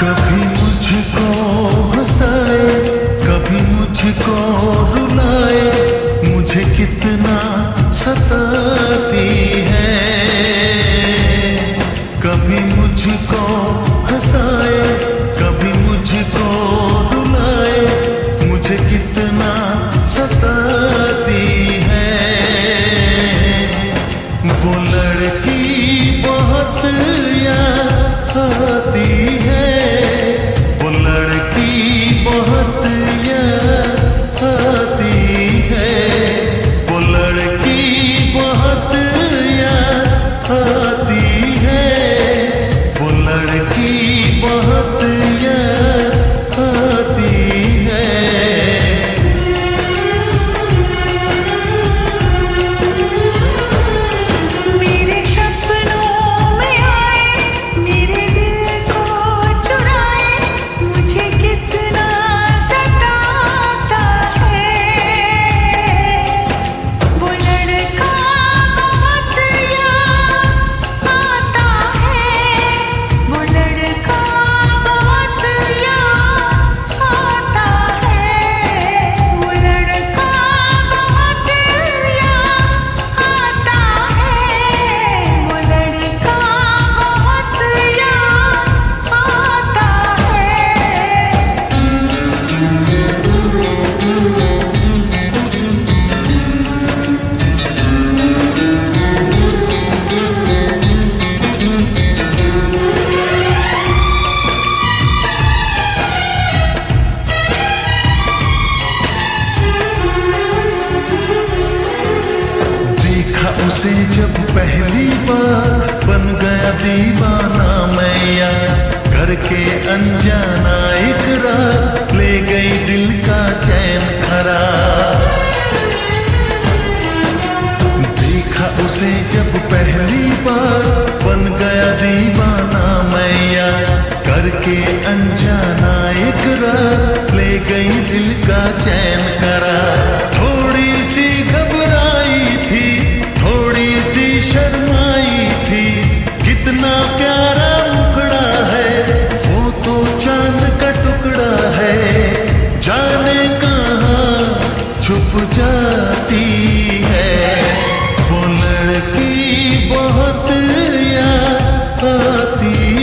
कभी मुझको हंसाए कभी मुझको रुलाए मुझे कितना सताती है अनजाना ti.